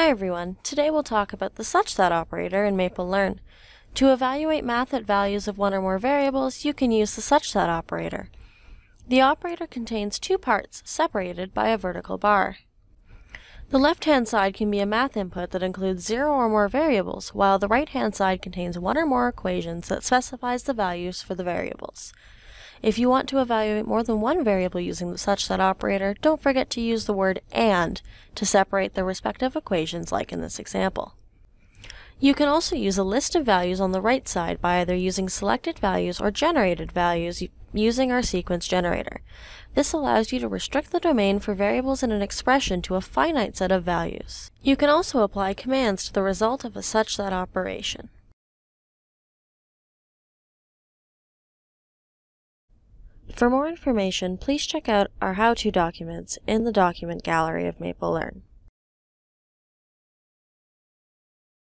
Hi everyone, today we'll talk about the such that operator in MapleLearn. To evaluate math at values of one or more variables, you can use the such that operator. The operator contains two parts, separated by a vertical bar. The left-hand side can be a math input that includes zero or more variables, while the right-hand side contains one or more equations that specifies the values for the variables. If you want to evaluate more than one variable using the such that operator, don't forget to use the word AND to separate the respective equations like in this example. You can also use a list of values on the right side by either using selected values or generated values using our sequence generator. This allows you to restrict the domain for variables in an expression to a finite set of values. You can also apply commands to the result of a such that operation. For more information, please check out our how-to documents in the document gallery of MapleLearn.